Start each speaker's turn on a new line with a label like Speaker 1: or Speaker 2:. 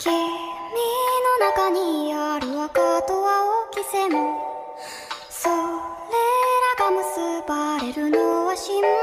Speaker 1: 君の中にある赤と青きもそれらが結ばれるのは新聞